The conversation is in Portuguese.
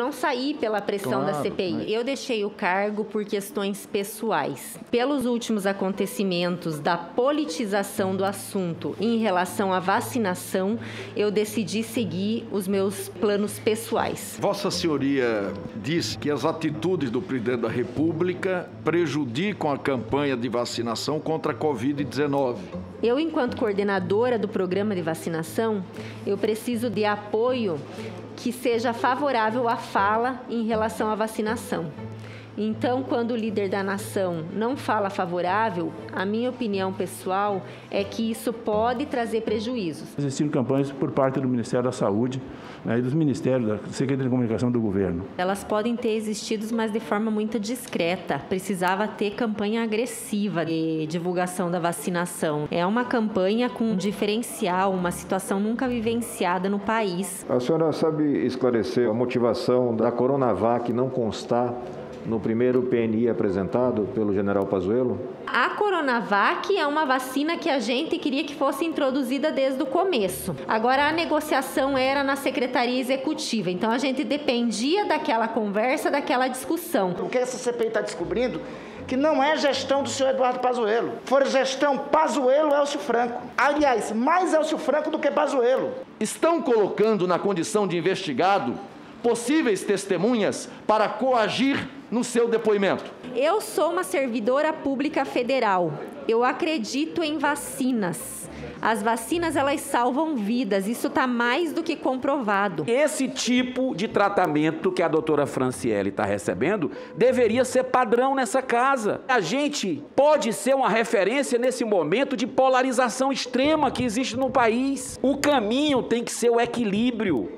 não saí pela pressão Claro, da CPI. mas- Eu deixei o cargo por questões pessoais. Pelos últimos acontecimentos da politização do assunto em relação à vacinação, eu decidi seguir os meus planos pessoais. Vossa Senhoria disse que as atitudes do presidente da República prejudicam a campanha de vacinação contra a Covid-19. Eu, enquanto coordenadora do programa de vacinação, eu preciso de apoio que seja favorável à fala em relação à vacinação. Então, quando o líder da nação não fala favorável, a minha opinião pessoal é que isso pode trazer prejuízos. Existiram campanhas por parte do Ministério da Saúde né, e dos Ministérios da Secretaria de Comunicação do Governo. Elas podem ter existido, mas de forma muito discreta. Precisava ter campanha agressiva de divulgação da vacinação. É uma campanha com um diferencial, uma situação nunca vivenciada no país. A senhora sabe esclarecer a motivação da Coronavac não constar no primeiro PNI apresentado pelo general Pazuello? A Coronavac é uma vacina que a gente queria que fosse introduzida desde o começo. Agora, a negociação era na Secretaria Executiva, então a gente dependia daquela conversa, daquela discussão. O que essa CPI está descobrindo? Que não é gestão do senhor Eduardo Pazuello. For gestão Pazuello Elcio Franco. Aliás, mais Elcio Franco do que Pazuello. estão colocando na condição de investigado possíveis testemunhas para coagir no seu depoimento. Eu sou uma servidora pública federal. Eu acredito em vacinas. As vacinas elas salvam vidas, isso está mais do que comprovado. Esse tipo de tratamento que a doutora Franciele está recebendo deveria ser padrão nessa casa. A gente pode ser uma referência nesse momento de polarização extrema que existe no país. O caminho tem que ser o equilíbrio.